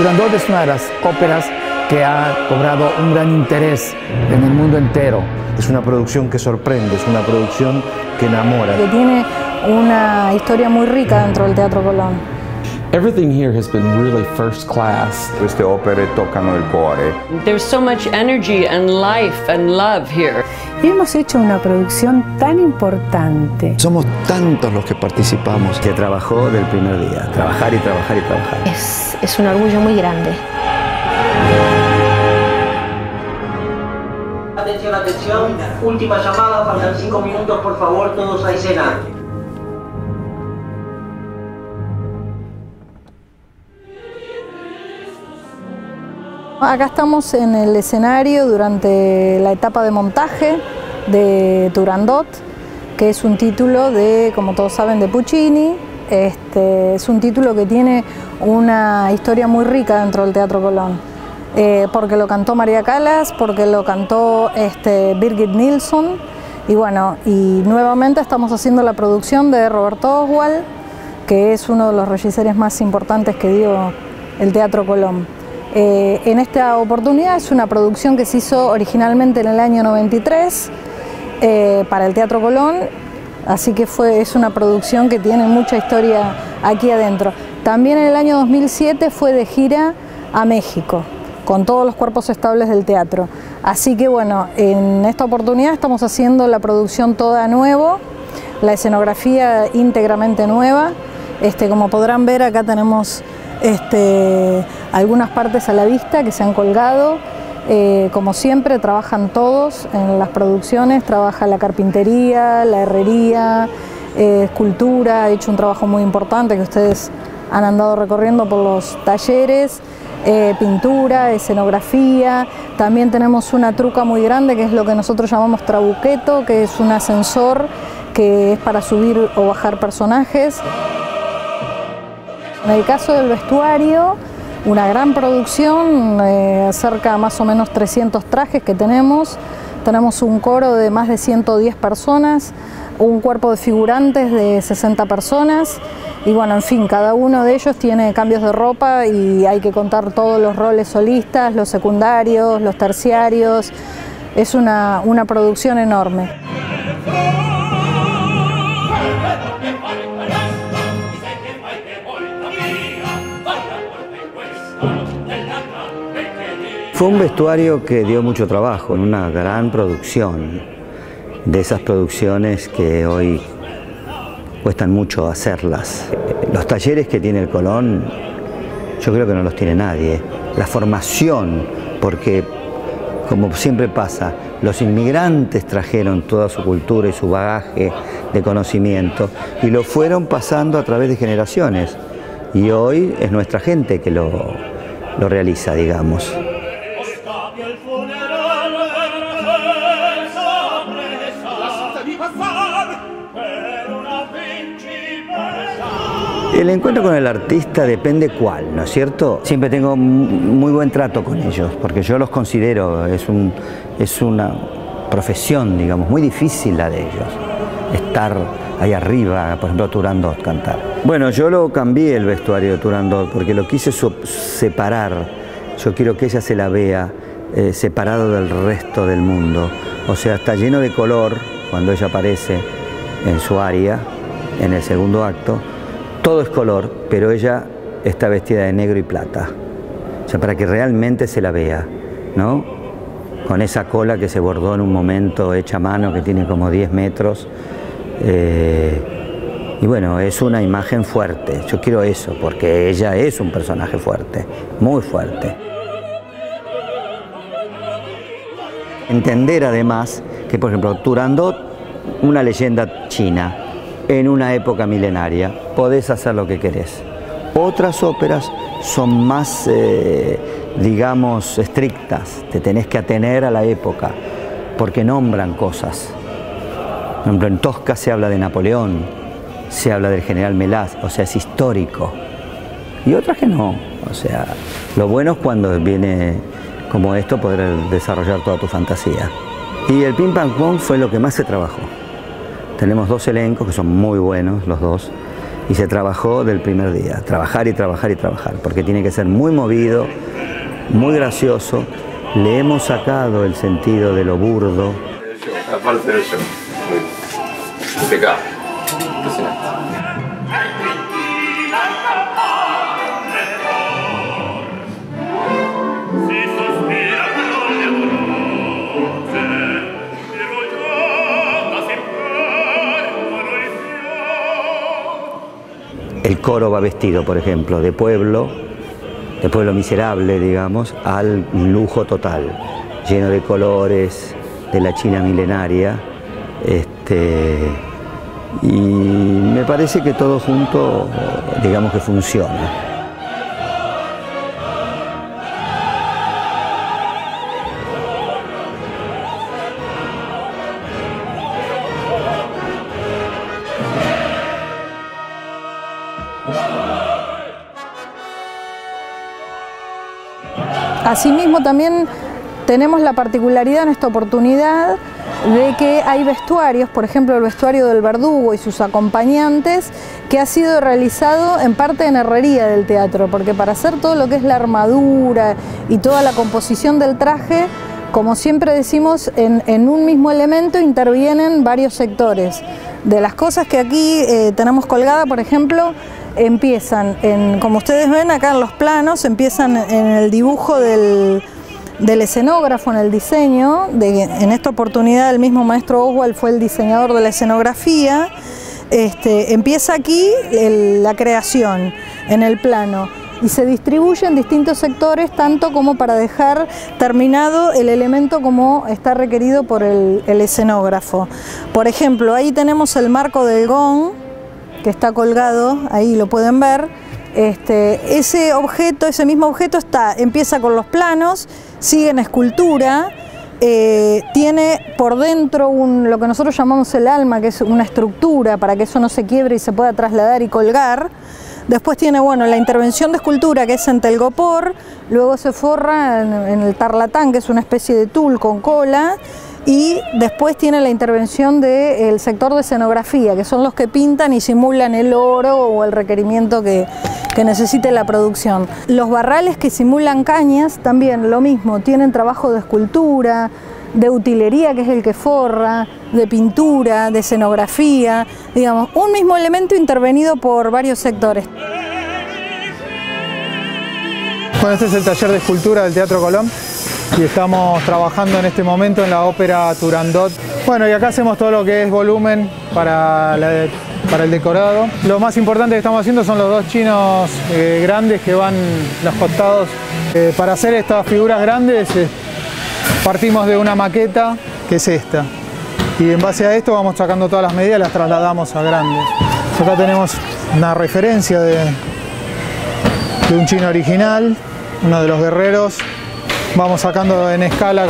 Turandot es una de las óperas que ha cobrado un gran interés en el mundo entero. Es una producción que sorprende, es una producción que enamora. Que tiene una historia muy rica dentro del Teatro Colón. Everything here has been really first class. Queste opere toccano il cuore. There's so much energy and life and love here. Y hemos hecho una producción tan importante. Somos tantos los que participamos. Se trabajó del primer día, trabajar y trabajar y trabajar. Es, es un orgullo muy grande. Atención, atención, última llamada, faltan cinco minutos, por favor, todos a escena. Acá estamos en el escenario durante la etapa de montaje de Turandot, que es un título de, como todos saben, de Puccini. Este, es un título que tiene una historia muy rica dentro del Teatro Colón, eh, porque lo cantó María Calas, porque lo cantó este, Birgit Nilsson, y bueno, y nuevamente estamos haciendo la producción de Roberto Oswald, que es uno de los regisores más importantes que dio el Teatro Colón. Eh, en esta oportunidad es una producción que se hizo originalmente en el año 93 eh, para el Teatro Colón, así que fue, es una producción que tiene mucha historia aquí adentro. También en el año 2007 fue de gira a México, con todos los cuerpos estables del teatro. Así que bueno, en esta oportunidad estamos haciendo la producción toda nuevo, la escenografía íntegramente nueva. Este, como podrán ver acá tenemos este, algunas partes a la vista que se han colgado. Eh, como siempre, trabajan todos en las producciones, trabaja la carpintería, la herrería, eh, escultura, ha hecho un trabajo muy importante que ustedes han andado recorriendo por los talleres, eh, pintura, escenografía, también tenemos una truca muy grande que es lo que nosotros llamamos trabuqueto, que es un ascensor que es para subir o bajar personajes. En el caso del vestuario, una gran producción, eh, cerca más o menos 300 trajes que tenemos. Tenemos un coro de más de 110 personas, un cuerpo de figurantes de 60 personas y bueno, en fin, cada uno de ellos tiene cambios de ropa y hay que contar todos los roles solistas, los secundarios, los terciarios. Es una, una producción enorme. Fue un vestuario que dio mucho trabajo, en una gran producción, de esas producciones que hoy cuestan mucho hacerlas. Los talleres que tiene el Colón, yo creo que no los tiene nadie. La formación, porque como siempre pasa, los inmigrantes trajeron toda su cultura y su bagaje de conocimiento y lo fueron pasando a través de generaciones. Y hoy es nuestra gente que lo, lo realiza, digamos. El encuentro con el artista depende cuál, ¿no es cierto? Siempre tengo muy buen trato con ellos, porque yo los considero, es, un, es una profesión, digamos, muy difícil la de ellos, estar ahí arriba, por ejemplo, Turandot cantar. Bueno, yo lo cambié el vestuario de Turandot, porque lo quise separar, yo quiero que ella se la vea eh, separado del resto del mundo, o sea, está lleno de color cuando ella aparece en su área, en el segundo acto, todo es color, pero ella está vestida de negro y plata. O sea, para que realmente se la vea, ¿no? Con esa cola que se bordó en un momento hecha a mano, que tiene como 10 metros. Eh, y bueno, es una imagen fuerte. Yo quiero eso, porque ella es un personaje fuerte, muy fuerte. Entender además que, por ejemplo, Turandot, una leyenda china, en una época milenaria, podés hacer lo que querés. Otras óperas son más, eh, digamos, estrictas, te tenés que atener a la época, porque nombran cosas. Por ejemplo, en Tosca se habla de Napoleón, se habla del general Melaz, o sea, es histórico. Y otras que no, o sea, lo bueno es cuando viene como esto poder desarrollar toda tu fantasía. Y el ping pong fue lo que más se trabajó. Tenemos dos elencos que son muy buenos, los dos. y se trabajó del primer día, trabajar y trabajar y trabajar, porque tiene que ser muy movido, muy gracioso. Le hemos sacado el sentido de lo burdo. De eso, El coro va vestido, por ejemplo, de pueblo, de pueblo miserable, digamos, al lujo total, lleno de colores, de la China milenaria. Este, y me parece que todo junto, digamos que funciona. Asimismo también tenemos la particularidad en esta oportunidad de que hay vestuarios, por ejemplo el vestuario del verdugo y sus acompañantes, que ha sido realizado en parte en herrería del teatro, porque para hacer todo lo que es la armadura y toda la composición del traje, como siempre decimos, en, un mismo elemento intervienen varios sectores. De las cosas que aquí eh, tenemos colgada, por ejemplo, empiezan, en, como ustedes ven acá en los planos, empiezan en el dibujo del, escenógrafo, en el diseño. en esta oportunidad el mismo maestro Oswald fue el diseñador de la escenografía. Este, empieza aquí la creación en el plano y se distribuye en distintos sectores tanto como para dejar terminado el elemento como está requerido por el, el escenógrafo. Por ejemplo, ahí tenemos el marco del gong, que está colgado, ahí lo pueden ver. Este, ese objeto, ese mismo objeto está, empieza con los planos, sigue en escultura, eh, tiene por dentro un, lo que nosotros llamamos el alma, que es una estructura para que eso no se quiebre y se pueda trasladar y colgar. Después tiene bueno, la intervención de escultura que es en telgopor, luego se forra en, en el tarlatán, que es una especie de tul con cola, y después tiene la intervención del sector de escenografía, que son los que pintan y simulan el oro o el requerimiento que, que necesite la producción. Los barrales que simulan cañas también lo mismo, tienen trabajo de escultura, de utilería, que es el que forra, de pintura, de escenografía, digamos, un mismo elemento intervenido por varios sectores. Bueno, este es el taller de escultura del Teatro Colón y estamos trabajando en este momento en la ópera Turandot. Bueno, y acá hacemos todo lo que es volumen para, para el decorado. Lo más importante que estamos haciendo son los dos chinos eh, grandes que van los costados. Eh, para hacer estas figuras grandes eh, partimos de una maqueta que es esta. Y en base a esto vamos sacando todas las medidas y las trasladamos a grandes. Acá tenemos una referencia de, de un chino original, uno de los guerreros vamos sacando en escala,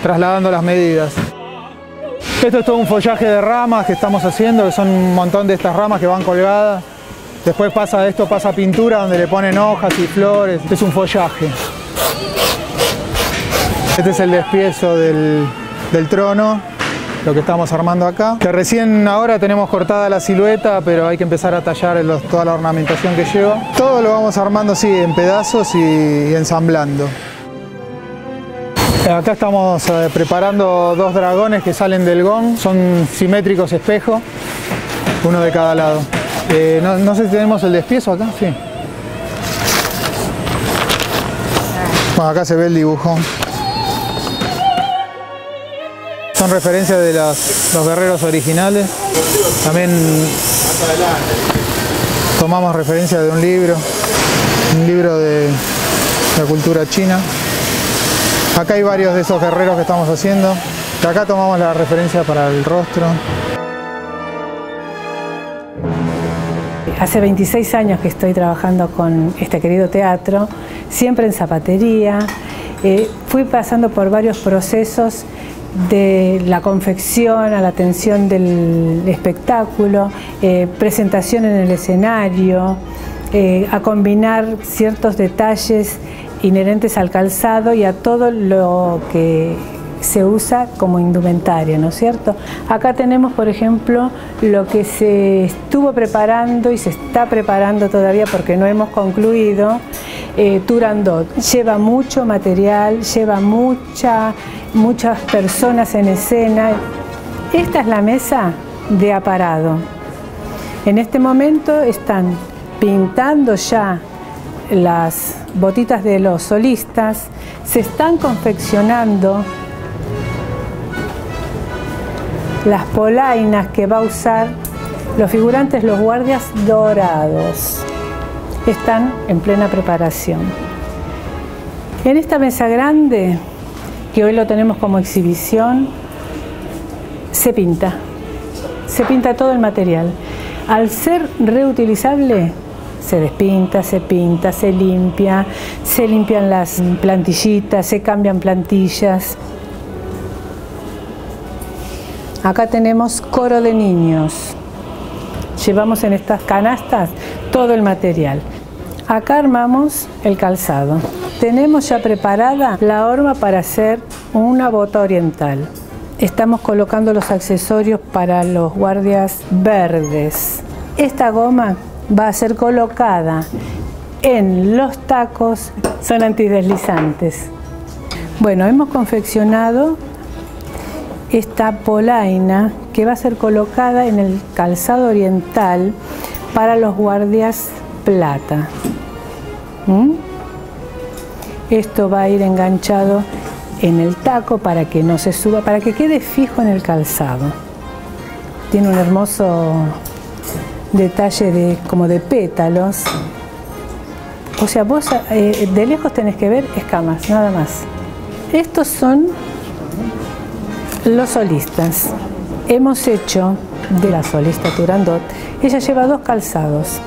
trasladando las medidas. Esto es todo un follaje de ramas que estamos haciendo, que son un montón de estas ramas que van colgadas. Después pasa esto, pasa pintura donde le ponen hojas y flores. Es un follaje. Este es el despiezo del, trono, lo que estamos armando acá. Que recién ahora tenemos cortada la silueta, pero hay que empezar a tallar toda la ornamentación que lleva. Todo lo vamos armando así en pedazos y ensamblando. Acá estamos eh, preparando dos dragones que salen del gong, son simétricos espejo, uno de cada lado. Eh, no, sé si tenemos el despiezo acá, sí. Bueno, acá se ve el dibujo. Son referencias de los guerreros originales. También tomamos referencia de un libro, un libro de la cultura china. Acá hay varios de esos guerreros que estamos haciendo. Acá tomamos la referencia para el rostro. Hace 26 años que estoy trabajando con este querido teatro, siempre en zapatería. Eh, fui pasando por varios procesos de la confección a la atención del espectáculo, eh, presentación en el escenario, eh, a combinar ciertos detalles inherentes al calzado y a todo lo que se usa como indumentaria, ¿no es cierto? Acá tenemos, por ejemplo, lo que se estuvo preparando y se está preparando todavía porque no hemos concluido, eh, Turandot. Lleva mucho material, lleva mucha, muchas personas en escena. Esta es la mesa de aparado. En este momento están pintando ya las botitas de los solistas, se están confeccionando las polainas que va a usar los figurantes, los guardias dorados. Están en plena preparación. En esta mesa grande, que hoy lo tenemos como exhibición, se pinta. Se pinta todo el material. Al ser reutilizable, se despinta, se pinta, se limpia, se limpian las plantillitas, se cambian plantillas. Acá tenemos coro de niños. Llevamos en estas canastas todo el material. Acá armamos el calzado. Tenemos ya preparada la horma para hacer una bota oriental. Estamos colocando los accesorios para los guardias verdes. Esta goma va a ser colocada en los tacos, son antideslizantes. Bueno, hemos confeccionado esta polaina que va a ser colocada en el calzado oriental para los guardias plata. ¿Mm? Esto va a ir enganchado en el taco para que no se suba, para que quede fijo en el calzado. Tiene un hermoso detalle de, como de pétalos. O sea, vos eh, de lejos tenés que ver escamas, nada más. Estos son los solistas. Hemos hecho de la solista Turandot, ella lleva dos calzados.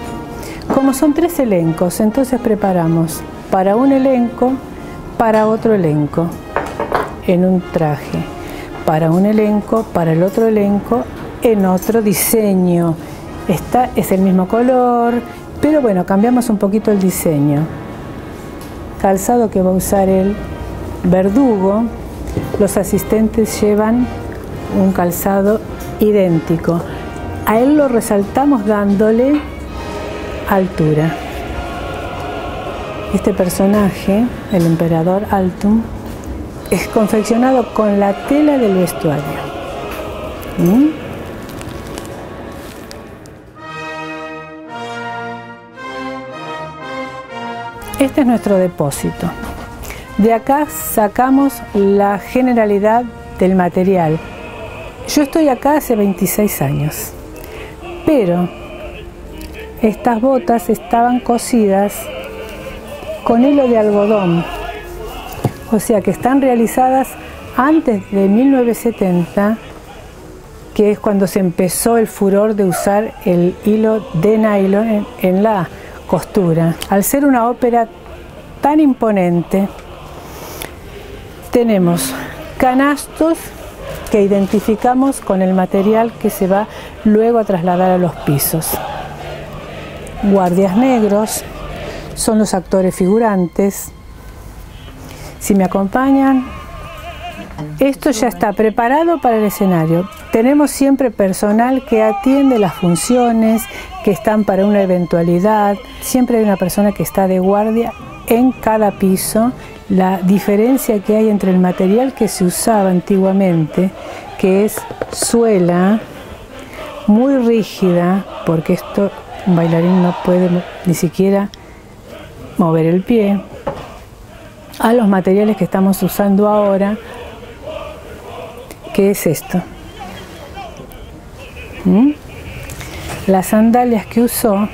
Como son tres elencos, entonces preparamos para un elenco, para otro elenco, en un traje. Para un elenco, para el otro elenco, en otro diseño Esta es el mismo color, pero bueno, cambiamos un poquito el diseño. Calzado que va a usar el verdugo, los asistentes llevan un calzado idéntico. A él lo resaltamos dándole altura. Este personaje, el emperador Altum, es confeccionado con la tela del vestuario. ¿Mm? Este es nuestro depósito. De acá sacamos la generalidad del material. Yo estoy acá hace 26 años, pero estas botas estaban cosidas con hilo de algodón, o sea que están realizadas antes de 1970, que es cuando se empezó el furor de usar el hilo de nylon en, en la Al ser una ópera tan imponente, tenemos canastos que identificamos con el material que se va luego a trasladar a los pisos. Guardias negros son los actores figurantes. Si me acompañan, esto ya está preparado para el escenario. Tenemos siempre personal que atiende las funciones, que están para una eventualidad. Siempre hay una persona que está de guardia en cada piso. La diferencia que hay entre el material que se usaba antiguamente, que es suela, muy rígida, porque esto un bailarín no puede ni siquiera mover el pie, a los materiales que estamos usando ahora, que es esto. ¿Mm? Las sandalias que usó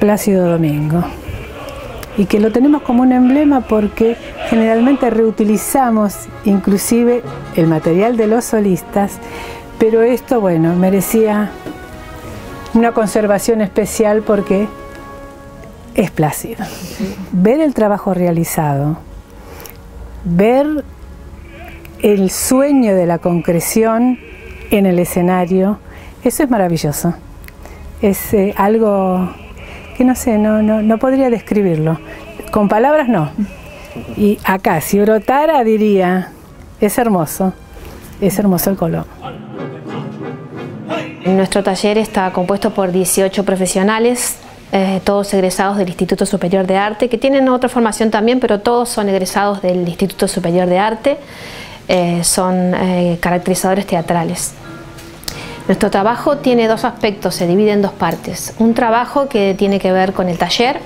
Plácido Domingo y que lo tenemos como un emblema porque generalmente reutilizamos inclusive el material de los solistas, pero esto, bueno, merecía una conservación especial porque es plácido. Ver el trabajo realizado, ver el sueño de la concreción en el escenario, eso es maravilloso. Es eh, algo que no sé, no, no, no podría describirlo. Con palabras no. Y acá, si brotara, diría, Es hermoso, es hermoso el color. Nuestro taller está compuesto por 18 profesionales, eh, todos egresados del Instituto Superior de Arte, que tienen otra formación también, pero todos son egresados del Instituto Superior de Arte, eh, son eh, caracterizadores teatrales. Nuestro trabajo tiene dos aspectos, se divide en dos partes. Un trabajo que tiene que ver con el taller,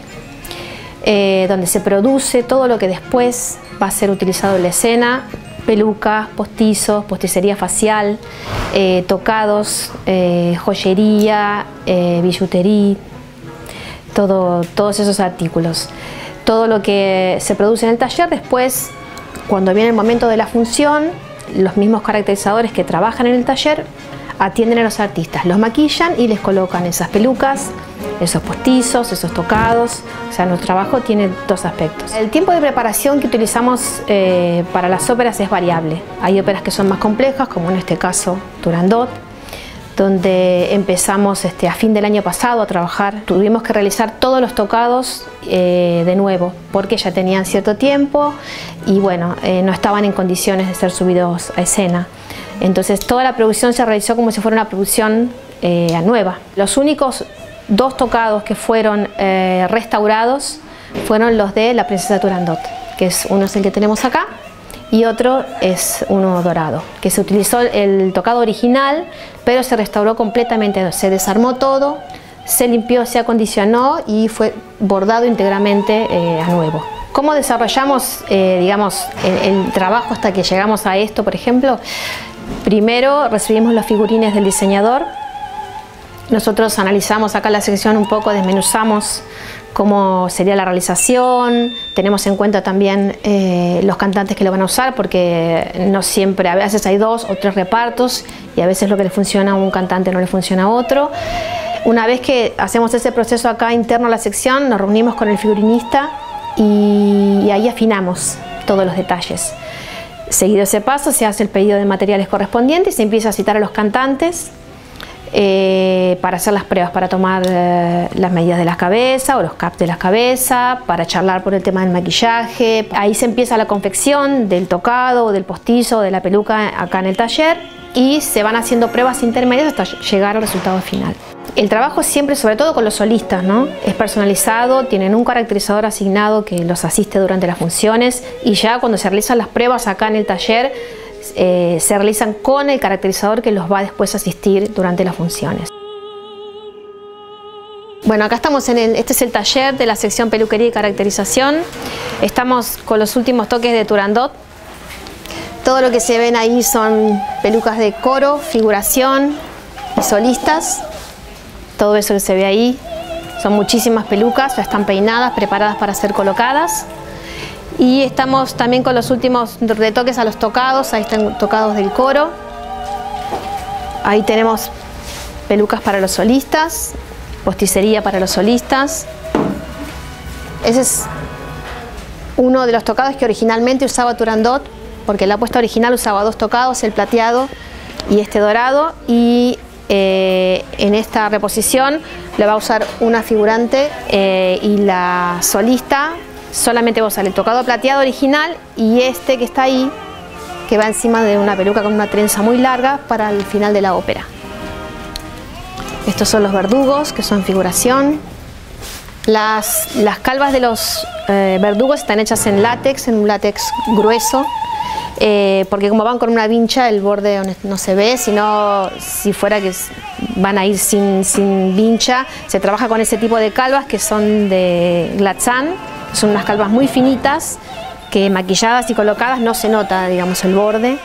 donde se produce todo lo que después va a ser utilizado en la escena, pelucas, postizos, posticería facial, eh, tocados, eh, joyería, eh, billutería, todo, todos esos artículos. Todo lo que se produce en el taller después, cuando viene el momento de la función, los mismos caracterizadores que trabajan en el taller atienden a los artistas, los maquillan y les colocan esas pelucas, esos postizos, esos tocados. O sea, nuestro trabajo tiene dos aspectos. El tiempo de preparación que utilizamos eh, para las óperas es variable. Hay óperas que son más complejas, como en este caso Turandot, donde empezamos este, a fin del año pasado a trabajar. Tuvimos que realizar todos los tocados eh, de nuevo, porque ya tenían cierto tiempo y bueno, eh, no estaban en condiciones de ser subidos a escena. Entonces toda la producción se realizó como si fuera una producción nueva. Los únicos dos tocados que fueron eh, restaurados fueron los de la princesa Turandot, que es uno es el que tenemos acá y otro es uno dorado, que se utilizó el tocado original, pero se restauró completamente, se desarmó todo, se limpió, se acondicionó y fue bordado íntegramente eh, a nuevo. ¿Cómo desarrollamos, eh, digamos, el trabajo hasta que llegamos a esto, por ejemplo? Primero recibimos los figurines del diseñador, nosotros analizamos acá la sección un poco, desmenuzamos cómo sería la realización, tenemos en cuenta también eh, los cantantes que lo van a usar porque no siempre, a veces hay dos o tres repartos y a veces lo que le funciona a un cantante no le funciona a otro. Una vez que hacemos ese proceso acá interno a la sección, nos reunimos con el figurinista y, y ahí afinamos todos los detalles. Seguido ese paso se hace el pedido de materiales correspondientes y se empieza a citar a los cantantes eh, para hacer las pruebas, para tomar eh, las medidas de la cabeza o los caps de la cabeza, para charlar por el tema del maquillaje. Ahí se empieza la confección del tocado, del postizo, o de la peluca acá en el taller y se van haciendo pruebas intermedias hasta llegar al resultado final. El trabajo siempre, sobre todo con los solistas, ¿no? es personalizado, tienen un caracterizador asignado que los asiste durante las funciones y ya cuando se realizan las pruebas acá en el taller eh, se realizan con el caracterizador que los va después a asistir durante las funciones. Bueno, acá estamos en el, este es el taller de la sección peluquería y caracterización. Estamos con los últimos toques de Turandot. Todo lo que se ven ahí son pelucas de coro, figuración y solistas. Todo eso que se ve ahí son muchísimas pelucas, ya están peinadas, preparadas para ser colocadas. Y estamos también con los últimos retoques a los tocados, ahí están tocados del coro. Ahí tenemos pelucas para los solistas, posticería para los solistas. Ese es uno de los tocados que originalmente usaba Turandot, porque la apuesta original usaba dos tocados, el plateado y este dorado, y eh, en esta reposición le va a usar una figurante eh, y la solista solamente vos sale el tocado plateado original y este que está ahí, que va encima de una peluca con una trenza muy larga para el final de la ópera. Estos son los verdugos, que son figuración. Las, calvas de los eh, verdugos están hechas en látex, en un látex grueso, eh, porque como van con una vincha el borde no se ve, sino si fuera que van a ir sin, sin vincha, se trabaja con ese tipo de calvas que son de glatzán, son unas calvas muy finitas que maquilladas y colocadas no se nota, digamos, el borde.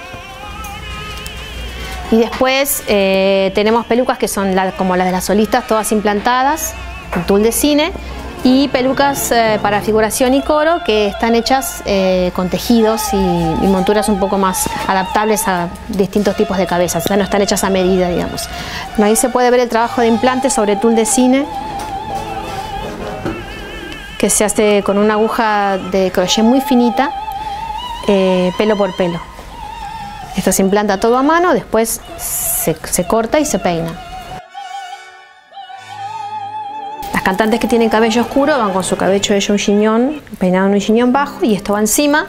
Y después eh, tenemos pelucas que son como las de las solistas, todas implantadas, con tul de cine, y pelucas eh, para figuración y coro que están hechas eh, con tejidos y, y, monturas un poco más adaptables a distintos tipos de cabezas, o sea, no están hechas a medida, digamos. Ahí se puede ver el trabajo de implante sobre tul de cine, que se hace con una aguja de crochet muy finita, eh, pelo por pelo. Esto se implanta todo a mano, después se, se corta y se peina. Las cantantes que tienen cabello oscuro van con su cabello hecho un chiñón, peinado en un chiñón bajo y esto va encima.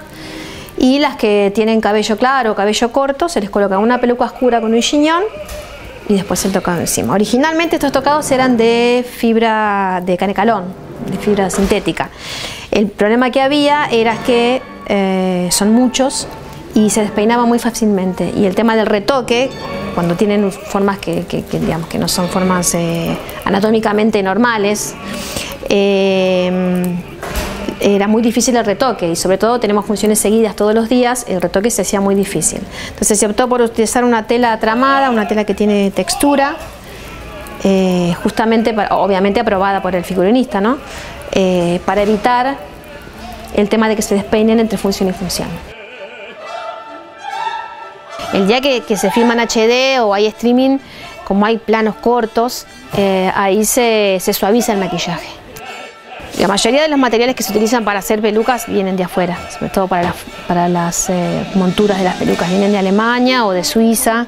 Y las que tienen cabello claro o cabello corto, se les coloca una peluca oscura con un chiñón y después el tocado encima. Originalmente estos tocados eran de fibra de canecalón, de fibra sintética. El problema que había era que eh, son muchos y se despeinaba muy fácilmente. Y el tema del retoque, cuando tienen formas que, digamos, que no son formas eh, anatómicamente normales, eh, era muy difícil el retoque y sobre todo tenemos funciones seguidas todos los días, el retoque se hacía muy difícil. Entonces se optó por utilizar una tela tramada, una tela que tiene textura, eh, justamente, obviamente aprobada por el figurinista, ¿no? Eh, para evitar el tema de que se despeinen entre función y función. El día que, se filma en HD o hay streaming, como hay planos cortos, eh, ahí se suaviza el maquillaje. La mayoría de los materiales que se utilizan para hacer pelucas vienen de afuera, sobre todo para las, eh, monturas de las pelucas, vienen de Alemania o de Suiza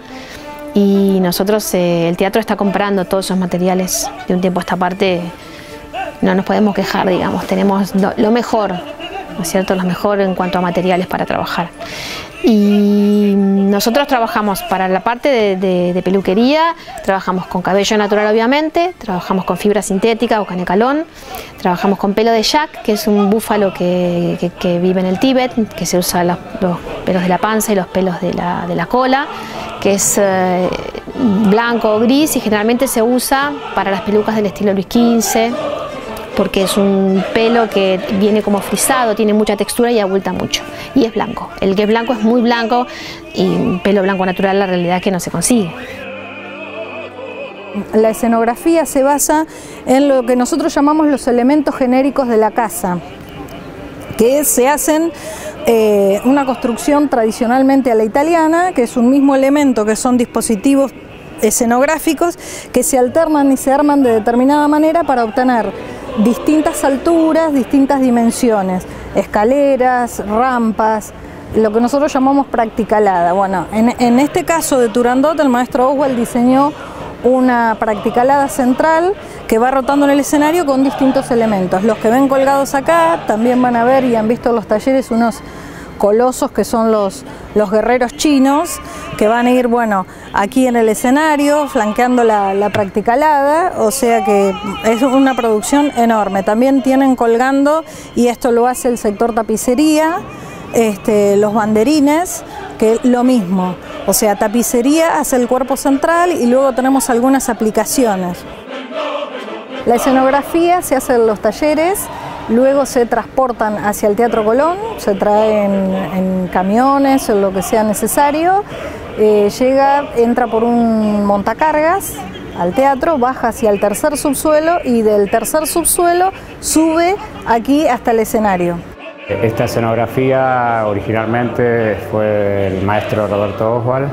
y nosotros, eh, el teatro está comprando todos esos materiales de un tiempo a esta parte, no nos podemos quejar, digamos, tenemos lo, mejor, ¿no es cierto?, lo mejor en cuanto a materiales para trabajar. Y nosotros trabajamos para la parte de, peluquería, trabajamos con cabello natural obviamente, trabajamos con fibra sintética o canecalón, trabajamos con pelo de yak, que es un búfalo que, vive en el Tíbet, que se usa los, pelos de la panza y los pelos de la, cola, que es eh, blanco o gris y generalmente se usa para las pelucas del estilo Luis XV, porque es un pelo que viene como frisado, tiene mucha textura y abulta mucho. Y es blanco. El que es blanco es muy blanco y pelo blanco natural la realidad es que no se consigue. La escenografía se basa en lo que nosotros llamamos los elementos genéricos de la casa, que se hacen eh, una construcción tradicionalmente a la italiana, que es un mismo elemento, que son dispositivos escenográficos que se alternan y se arman de determinada manera para obtener distintas alturas, distintas dimensiones, escaleras, rampas, lo que nosotros llamamos practicalada. Bueno, en, este caso de Turandot, el maestro Oswald diseñó una practicalada central que va rotando en el escenario con distintos elementos. Los que ven colgados acá también van a ver y han visto los talleres unos colosos que son los, los guerreros chinos, que van a ir, bueno, aquí en el escenario, flanqueando la, la practicalada, o sea que es una producción enorme. También tienen colgando, y esto lo hace el sector tapicería, este, los banderines, que lo mismo. O sea, tapicería hace el cuerpo central y luego tenemos algunas aplicaciones. La escenografía se hace en los talleres Luego se transportan hacia el Teatro Colón, se traen en camiones o lo que sea necesario. Eh, llega, entra por un montacargas al teatro, baja hacia el tercer subsuelo y del tercer subsuelo sube aquí hasta el escenario. Esta escenografía originalmente fue el maestro Roberto Oswald.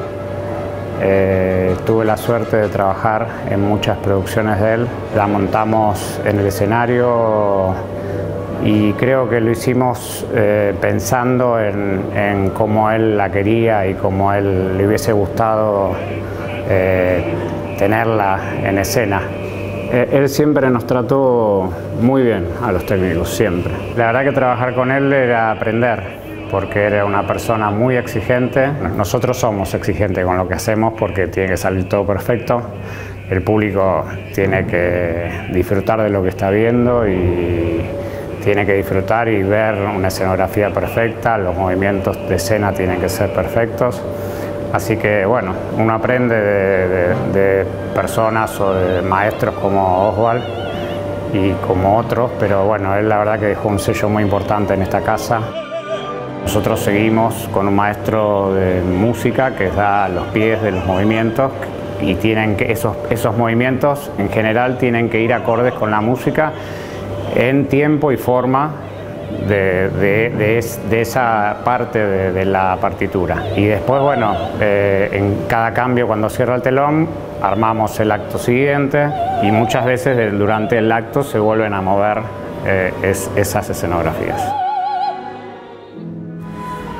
Eh, tuve la suerte de trabajar en muchas producciones de él. La montamos en el escenario y creo que lo hicimos eh, pensando en, cómo él la quería y cómo él le hubiese gustado eh, tenerla en escena. Eh, él siempre nos trató muy bien a los técnicos, siempre. La verdad que trabajar con él era aprender, porque era una persona muy exigente. Nosotros somos exigentes con lo que hacemos porque tiene que salir todo perfecto. El público tiene que disfrutar de lo que está viendo y tiene que disfrutar y ver una escenografía perfecta, los movimientos de escena tienen que ser perfectos. Así que bueno, uno aprende de, personas o de maestros como Oswald y como otros, pero bueno, él la verdad que dejó un sello muy importante en esta casa. Nosotros seguimos con un maestro de música que da los pies de los movimientos y tienen que esos, esos movimientos en general tienen que ir acordes con la música en tiempo y forma de, esa parte de, la partitura. Y después, bueno, eh, en cada cambio cuando cierra el telón, armamos el acto siguiente y muchas veces durante el acto se vuelven a mover eh, esas escenografías.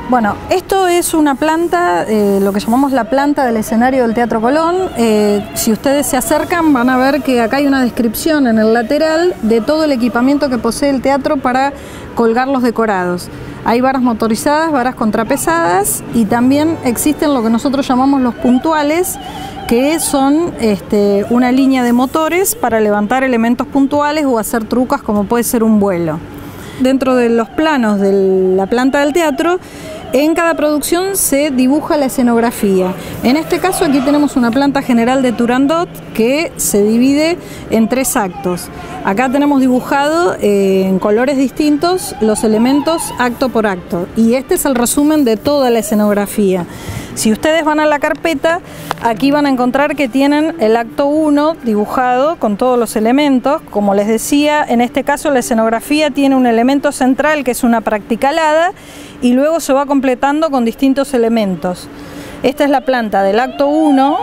Bueno, esto es una planta, eh, lo que llamamos la planta del escenario del Teatro Colón. Eh, si ustedes se acercan van a ver que acá hay una descripción en el lateral de todo el equipamiento que posee el teatro para colgar los decorados. Hay varas motorizadas, varas contrapesadas y también existen lo que nosotros llamamos los puntuales, que son este, una línea de motores para levantar elementos puntuales o hacer trucas como puede ser un vuelo. Dentro de los planos de la planta del teatro en cada producción se dibuja la escenografía. En este caso aquí tenemos una planta general de Turandot que se divide en tres actos. Acá tenemos dibujado eh, en colores distintos los elementos acto por acto y este es el resumen de toda la escenografía. Si ustedes van a la carpeta, aquí van a encontrar que tienen el acto 1 dibujado con todos los elementos. Como les decía, en este caso la escenografía tiene un elemento central que es una practicalada y luego se va completando con distintos elementos. Esta es la planta del acto 1.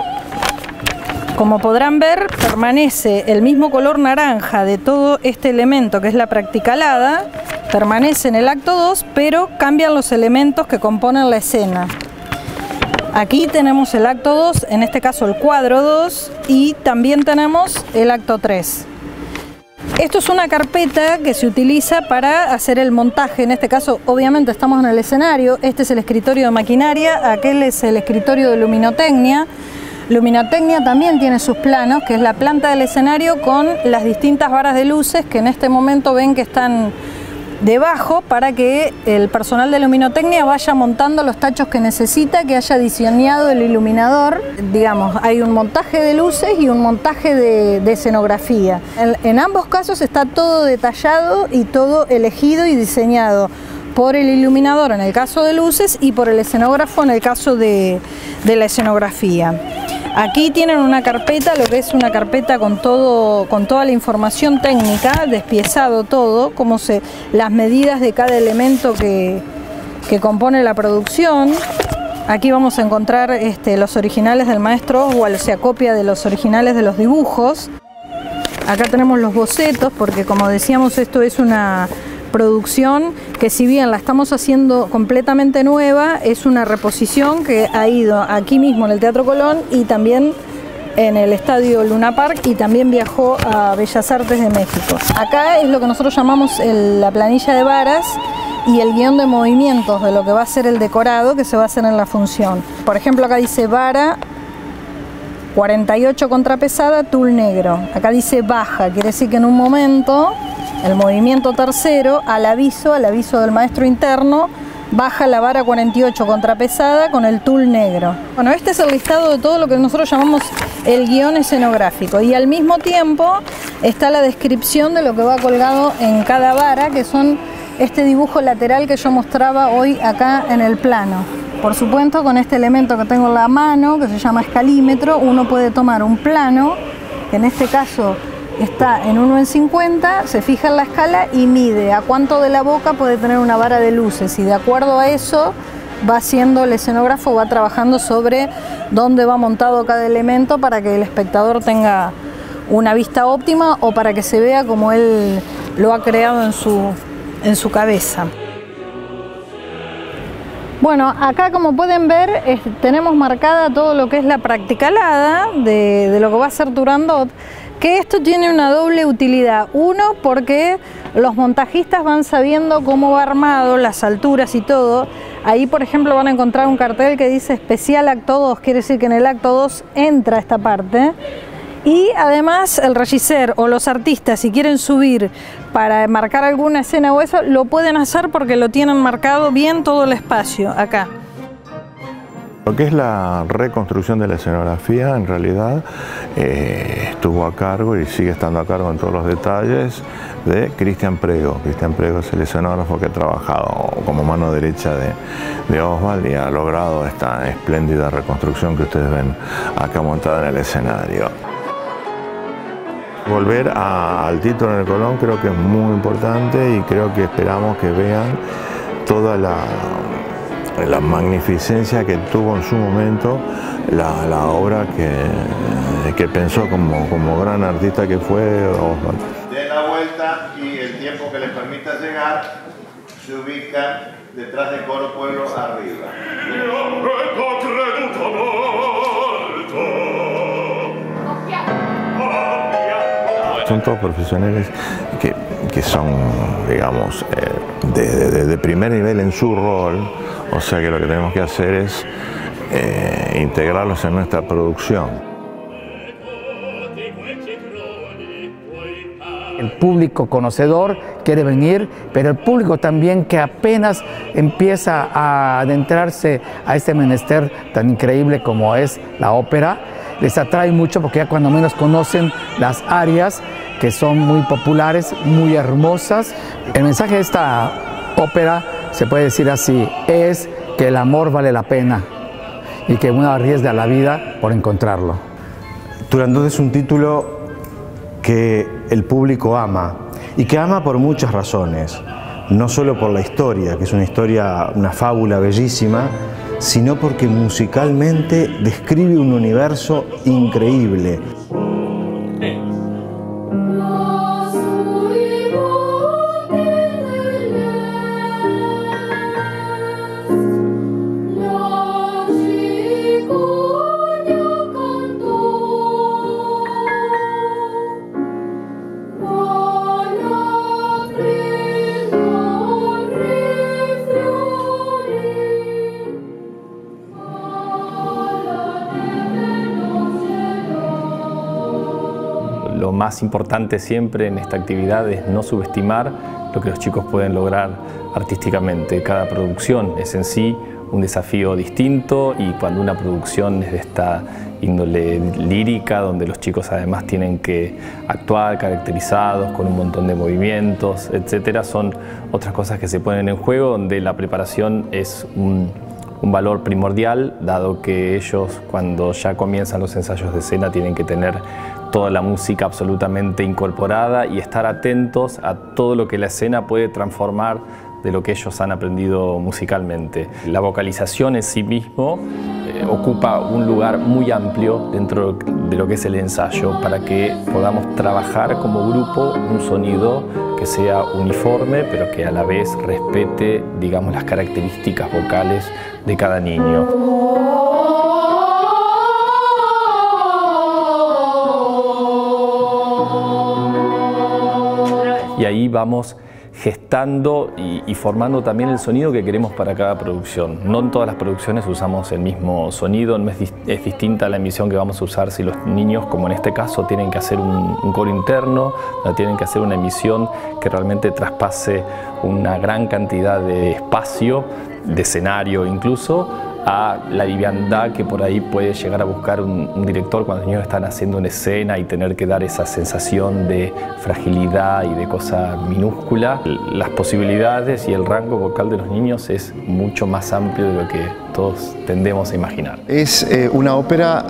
Como podrán ver, permanece el mismo color naranja de todo este elemento que es la practicalada, permanece en el acto 2, pero cambian los elementos que componen la escena. Aquí tenemos el acto 2, en este caso el cuadro 2, y también tenemos el acto 3. Esto es una carpeta que se utiliza para hacer el montaje, en este caso obviamente estamos en el escenario, este es el escritorio de maquinaria, aquel es el escritorio de luminotecnia. Luminotecnia también tiene sus planos, que es la planta del escenario con las distintas varas de luces que en este momento ven que están debajo para que el personal de luminotecnia vaya montando los tachos que necesita, que haya diseñado el iluminador. Digamos, hay un montaje de luces y un montaje de, escenografía. En, ambos casos está todo detallado y todo elegido y diseñado por el iluminador en el caso de luces y por el escenógrafo en el caso de la escenografía. Aquí tienen una carpeta, lo que es una carpeta con todo, con toda la información técnica, despiezado todo, como se, las medidas de cada elemento que, compone la producción. Aquí vamos a encontrar este, los originales del maestro Oswald, se acopia de los originales de los dibujos. Acá tenemos los bocetos, porque como decíamos esto es una producción que si bien la estamos haciendo completamente nueva, es una reposición que ha ido aquí mismo en el Teatro Colón y también en el Estadio Luna Park y también viajó a Bellas Artes de México. Acá es lo que nosotros llamamos la planilla de varas y el guion de movimientos de lo que va a ser el decorado que se va a hacer en la función. Por ejemplo, acá dice vara 48 contrapesada, tul negro. Acá dice baja, quiere decir que en un momento el movimiento tercero, al aviso, al aviso del maestro interno, baja la vara 48 contrapesada con el tul negro. Bueno, este es el listado de todo lo que nosotros llamamos el guion escenográfico y al mismo tiempo está la descripción de lo que va colgado en cada vara, que son este dibujo lateral que yo mostraba hoy acá en el plano. Por supuesto, con este elemento que tengo en la mano, que se llama escalímetro, uno puede tomar un plano, que en este caso está en 1 en 50, se fija en la escala y mide a cuánto de la boca puede tener una vara de luces y de acuerdo a eso va haciendo el escenógrafo, va trabajando sobre dónde va montado cada elemento para que el espectador tenga una vista óptima o para que se vea como él lo ha creado en su, en su cabeza. Bueno, acá como pueden ver tenemos marcada todo lo que es la practicalada de, de lo que va a ser Turandot que esto tiene una doble utilidad. Uno, porque los montajistas van sabiendo cómo va armado, las alturas y todo. Ahí, por ejemplo, van a encontrar un cartel que dice especial acto 2, quiere decir que en el acto 2 entra esta parte. Y además el regisser o los artistas, si quieren subir para marcar alguna escena o eso, lo pueden hacer porque lo tienen marcado bien todo el espacio acá. Lo que es la reconstrucción de la escenografía, en realidad, eh, estuvo a cargo y sigue estando a cargo en todos los detalles de Cristian Prego. Cristian Prego es el escenógrafo que ha trabajado como mano derecha de, de Oswald y ha logrado esta espléndida reconstrucción que ustedes ven acá montada en el escenario. Volver al título en el Colón creo que es muy importante y creo que esperamos que vean toda la la magnificencia que tuvo en su momento la, obra que, que pensó como, como, gran artista que fue De la vuelta y el tiempo que les permita llegar, se ubican detrás del coro pueblo arriba. Son todos profesionales que, que son, digamos, eh, de, de- de primer nivel en su rol, o sea que lo que tenemos que hacer es eh, integrarlos en nuestra producción. El público conocedor quiere venir, pero el público también que apenas empieza a adentrarse a este menester tan increíble como es la ópera, les atrae mucho porque ya cuando menos conocen las áreas que son muy populares, muy hermosas. El mensaje de esta ópera, se puede decir así, es que el amor vale la pena y que uno arriesga la vida por encontrarlo. Turandot es un título que el público ama y que ama por muchas razones, no solo por la historia, que es una historia, una fábula bellísima, sino porque musicalmente describe un universo increíble. Importante siempre en esta actividad es no subestimar lo que los chicos pueden lograr artísticamente. Cada producción es en sí un desafío distinto y cuando una producción es de esta índole lírica, donde los chicos además tienen que actuar caracterizados con un montón de movimientos, etcétera, son otras cosas que se ponen en juego, donde la preparación es un valor primordial, dado que ellos cuando ya comienzan los ensayos de escena tienen que tener toda la música absolutamente incorporada y estar atentos a todo lo que la escena puede transformar de lo que ellos han aprendido musicalmente. La vocalización en sí mismo eh, ocupa un lugar muy amplio dentro de lo que es el ensayo para que podamos trabajar como grupo un sonido que sea uniforme pero que a la vez respete digamos las características vocales de cada niño. Y ahí vamos gestando y, formando también el sonido que queremos para cada producción. No en todas las producciones usamos el mismo sonido, no es distinta la emisión que vamos a usar si los niños, como en este caso, tienen que hacer un, un coro interno, no tienen que hacer una emisión que realmente traspase una gran cantidad de espacio, de escenario incluso, a la liviandad que por ahí puede llegar a buscar un, director cuando los niños están haciendo una escena y tener que dar esa sensación de fragilidad y de cosa minúscula. Las posibilidades y el rango vocal de los niños es mucho más amplio de lo que todos tendemos a imaginar. Es eh, una ópera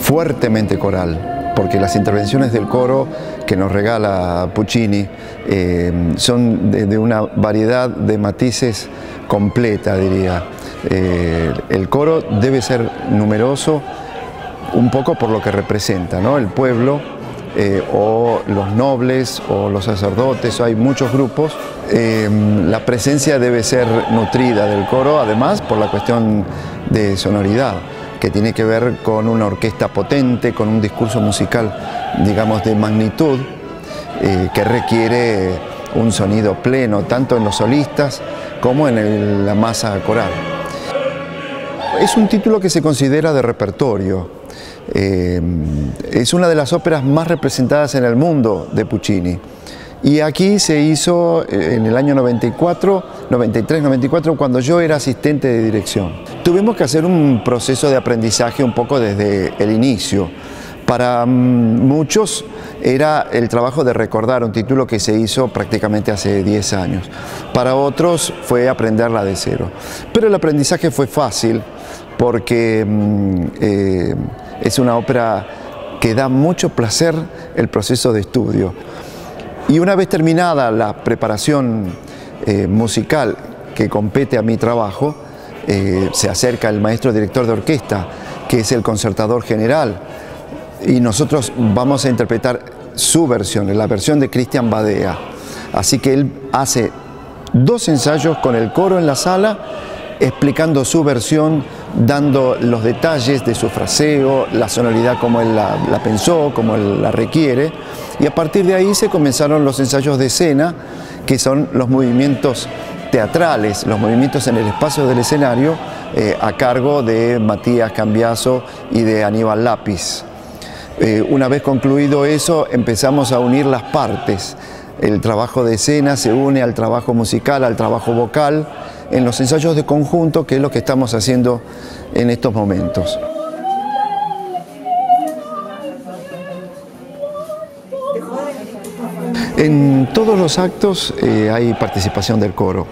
fuertemente coral, porque las intervenciones del coro que nos regala Puccini eh, son de, una variedad de matices completa, diría. Eh, el coro debe ser numeroso un poco por lo que representa, ¿no? El pueblo eh, o los nobles o los sacerdotes, hay muchos grupos. La presencia debe ser nutrida del coro, además por la cuestión de sonoridad, que tiene que ver con una orquesta potente, con un discurso musical, digamos, de magnitud, que requiere un sonido pleno, tanto en los solistas como en la masa coral. Es un título que se considera de repertorio. Eh, es una de las óperas más representadas en el mundo de Puccini. Y aquí se hizo en el año 94, 93, 94, cuando yo era asistente de dirección. Tuvimos que hacer un proceso de aprendizaje un poco desde el inicio. Para muchos era el trabajo de recordar un título que se hizo prácticamente hace 10 años. Para otros fue aprenderla de cero. Pero el aprendizaje fue fácil porque eh, es una ópera que da mucho placer el proceso de estudio. Y una vez terminada la preparación eh, musical que compete a mi trabajo, eh, se acerca el maestro director de orquesta, que es el concertador general, y nosotros vamos a interpretar su versión, la versión de Cristian Badea. Así que él hace dos ensayos con el coro en la sala, explicando su versión, dando los detalles de su fraseo, la sonoridad como él la, pensó, como él la requiere, y a partir de ahí se comenzaron los ensayos de escena, que son los movimientos teatrales, los movimientos en el espacio del escenario, eh, a cargo de Matías Cambiaso y de Aníbal Lápiz. Eh, una vez concluido eso, empezamos a unir las partes. El trabajo de escena se une al trabajo musical, al trabajo vocal, en los ensayos de conjunto, que es lo que estamos haciendo en estos momentos. En todos los actos eh, hay participación del coro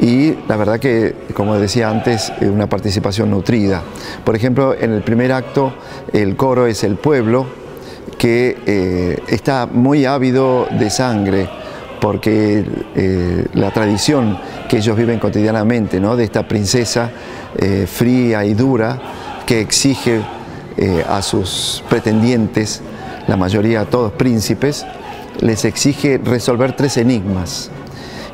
y la verdad que, como decía antes, una participación nutrida. Por ejemplo, en el primer acto el coro es el pueblo que eh, está muy ávido de sangre porque la tradición que ellos viven cotidianamente, ¿no? de esta princesa fría y dura que exige a sus pretendientes, la mayoría todos príncipes, les exige resolver tres enigmas.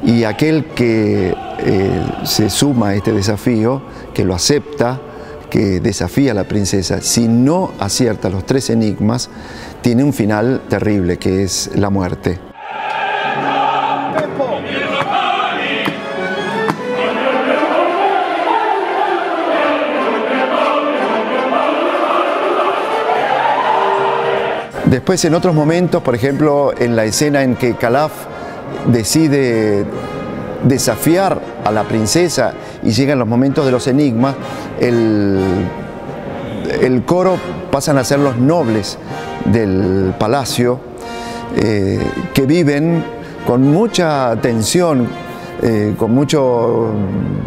Y aquel que eh, se suma a este desafío, que lo acepta, que desafía a la princesa, si no acierta los tres enigmas, tiene un final terrible, que es la muerte. Después en otros momentos, por ejemplo, en la escena en que Calaf decide desafiar a la princesa y llegan los momentos de los enigmas, el, el coro pasan a ser los nobles del palacio eh, que viven con mucha tensión, eh, con mucho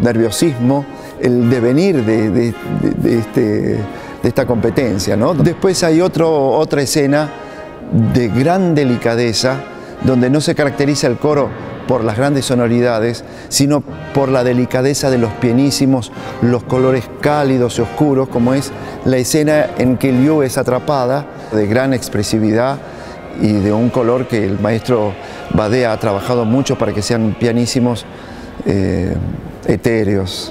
nerviosismo, el devenir de, este, de esta competencia. ¿no? Después hay otra escena de gran delicadeza, donde no se caracteriza el coro por las grandes sonoridades, sino por la delicadeza de los pianísimos, los colores cálidos y oscuros, como es la escena en que Liu es atrapada, de gran expresividad y de un color que el maestro Badea ha trabajado mucho para que sean pianísimos eh, etéreos.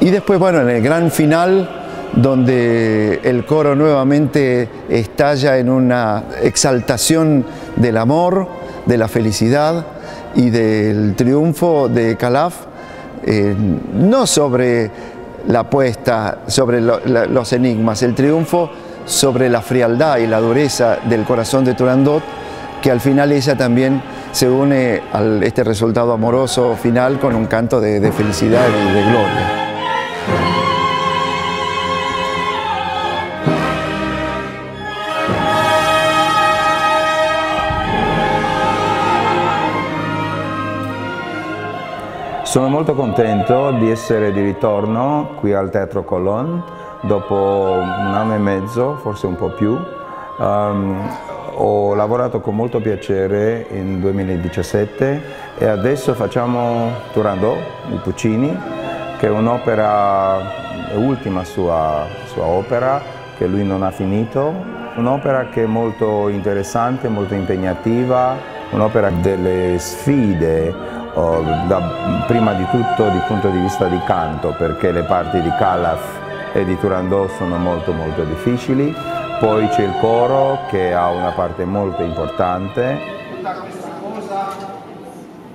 Y después, bueno, en el gran final, donde el coro nuevamente estalla en una exaltación del amor, de la felicidad y del triunfo de Calaf, eh, no sobre la apuesta, sobre los enigmas, el triunfo sobre la frialdad y la dureza del corazón de Turandot, que al final ella también se une a este resultado amoroso final con un canto de, de felicidad y de gloria. Sono molto contento di essere di ritorno qui al Teatro Colon dopo un anno e mezzo, forse un po' più. Um, ho lavorato con molto piacere in 2017 e adesso facciamo Turandot di Puccini, che è un'opera, l'ultima sua, sua opera che lui non ha finito, un'opera che è molto interessante, molto impegnativa, un'opera delle sfide da, prima di tutto dal punto di vista di canto perché le parti di Calaf e di Turandot sono molto molto difficili, poi c'è il coro che ha una parte molto importante. Tutta questa cosa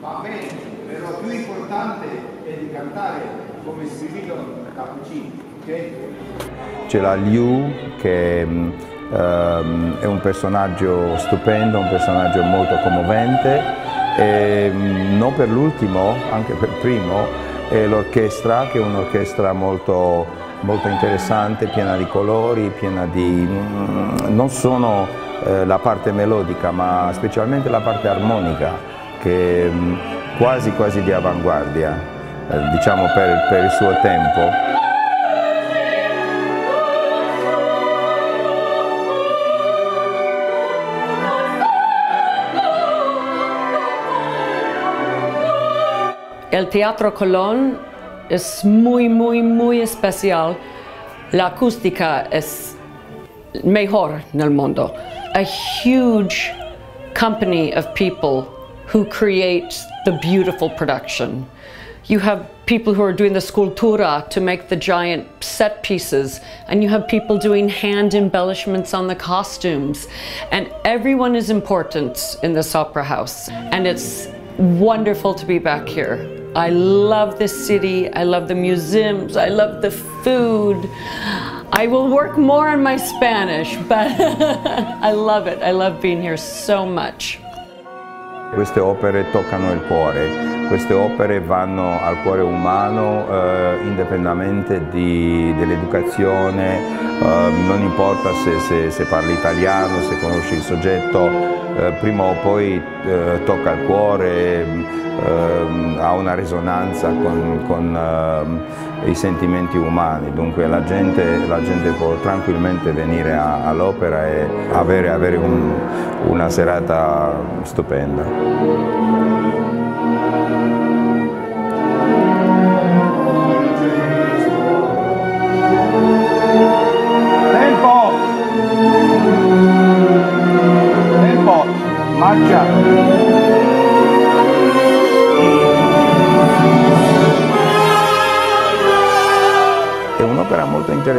va bene, però più importante è di cantare come scrivito da Puccini, ok? C'è la Liu che um, è un personaggio stupendo, un personaggio molto commovente e non per l'ultimo, anche per primo, è l'orchestra che è un'orchestra molto, molto interessante, piena di colori, piena di... Mm, non solo eh, la parte melodica ma specialmente la parte armonica che è mm, quasi quasi di avanguardia, eh, diciamo per, per il suo tempo. El Teatro Colón es muy, muy, muy especial. La acústica es mejor en el mundo. A huge company of people who create the beautiful production. You have people who are doing the scultura to make the giant set pieces, and you have people doing hand embellishments on the costumes. And everyone is important in this opera house, and it's wonderful to be back here. I love the city, I love the museums, I love the food. I will work more on my Spanish, but I love it. I love being here so much. Queste opere toccano il cuore, queste opere vanno al cuore umano eh, indipendentemente dell'educazione, eh, non importa se, se, se, parli italiano, se conosci il soggetto, eh, prima o poi eh, tocca il cuore, ehm, ha una risonanza con, con ehm, i sentimenti umani, dunque la gente, la gente può tranquillamente venire all'opera e avere, avere un, una serata stupenda.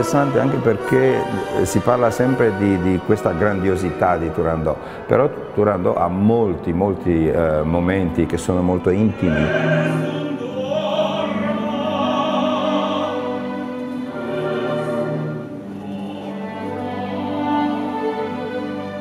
Interessante anche perché eh, si parla sempre di, di questa grandiosità di Turandot, però Turandot ha molti, molti eh, momenti che sono molto intimi.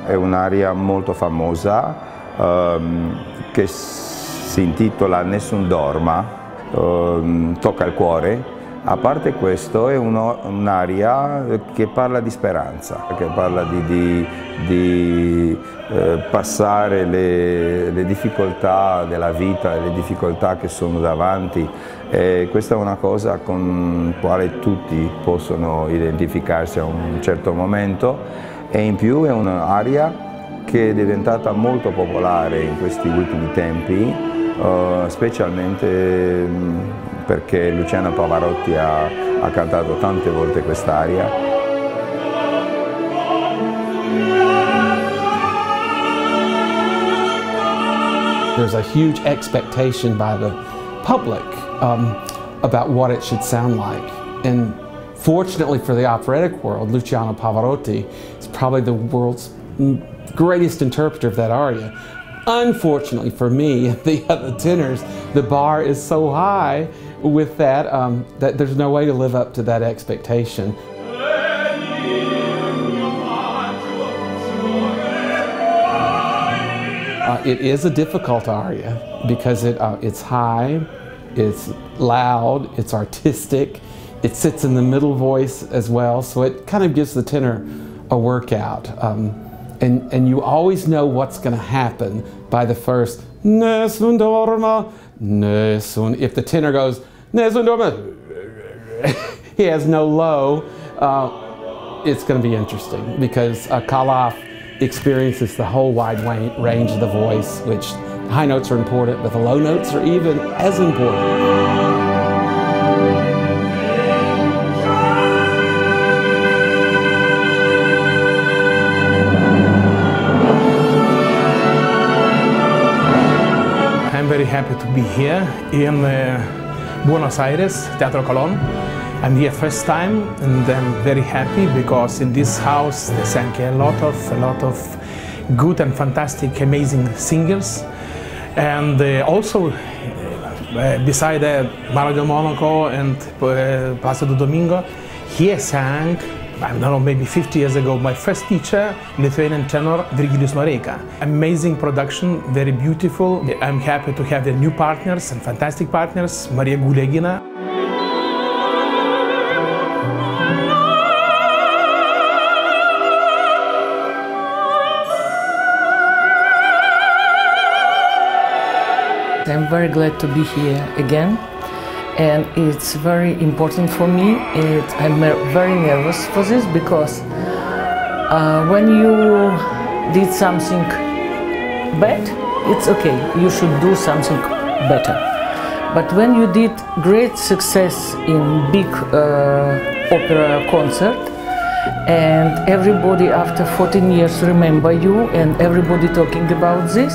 È un'aria molto famosa ehm, che si intitola Nessun dorma, ehm, tocca il cuore. A parte questo è un'aria che parla di speranza, che parla di, di, di eh, passare le, le, difficoltà della vita, le difficoltà che sono davanti. E questa è una cosa con la quale tutti possono identificarsi a un certo momento e in più è un'aria che è diventata molto popolare in questi ultimi tempi, uh, specialmente perché Luciano Pavarotti ha, ha cantato tante volte quest'aria. There's a huge expectation by the public um, about what it should sound like. And fortunately for the operatic world, Luciano Pavarotti probably the world's greatest interpreter of that aria. Unfortunately for me the other tenors, the bar is so high with that, um, that there's no way to live up to that expectation. Uh, it is a difficult aria because it, uh, it's high, it's loud, it's artistic, it sits in the middle voice as well, so it kind of gives the tenor a workout. Um, and, and you always know what's going to happen by the first Nessun dorma, Nessun. If the tenor goes Nessun dorma, he has no low. Uh, it's going to be interesting because uh, Kalaf experiences the whole wide range of the voice, which high notes are important, but the low notes are even as important. Happy to be here in uh, Buenos Aires, Teatro Colón. I'm here first time and I'm very happy because in this house they sang a lot of, a lot of good and fantastic, amazing singers. And uh, also, uh, beside uh, Monaco and uh, Placido Domingo, he sang I don't know, maybe 50 years ago, my first teacher, Lithuanian tenor Virgilius Noreika. Amazing production, very beautiful. I'm happy to have the new partners and fantastic partners, Maria Gulegina. I'm very glad to be here again and it's very important for me. It, I'm very nervous for this because uh, when you did something bad, it's okay. You should do something better. But when you did great success in big uh, opera concert, and everybody after 14 years remember you, and everybody talking about this,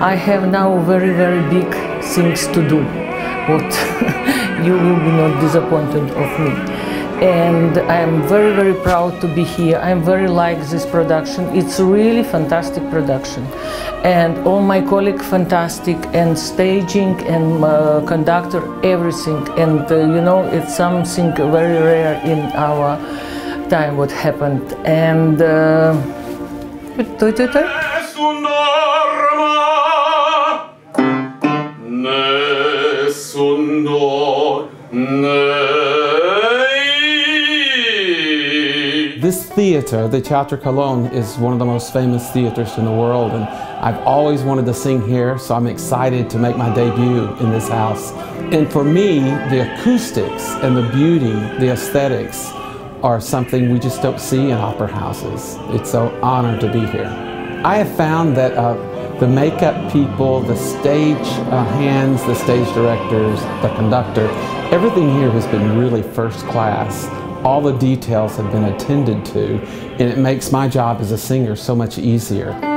I have now very, very big things to do. What you will be not disappointed of me and I'm very very proud to be here. I'm very like this production. It's really fantastic production, and all my colleagues fantastic and staging and uh, conductor everything. And uh, you know it's something very rare in our time what happened. And uh, theater, the Teatro Colón, is one of the most famous theaters in the world, and I've always wanted to sing here, so I'm excited to make my debut in this house. And for me, the acoustics and the beauty, the aesthetics, are something we just don't see in opera houses. It's an honor to be here. I have found that uh, the makeup people, the stage uh, hands, the stage directors, the conductor, everything here has been really first class all the details have been attended to, and it makes my job as a singer so much easier.